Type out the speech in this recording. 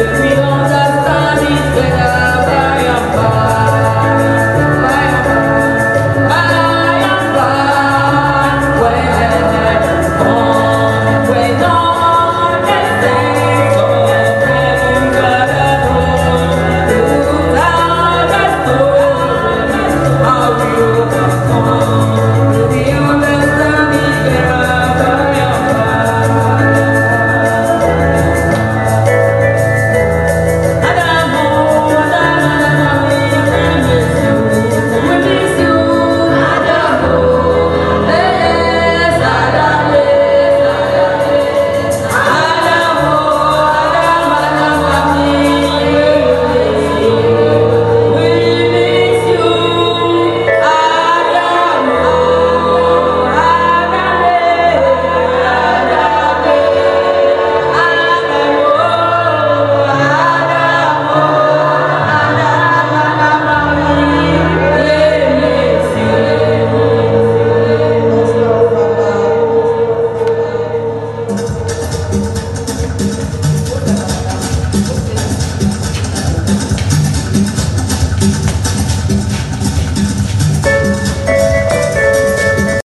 that we love.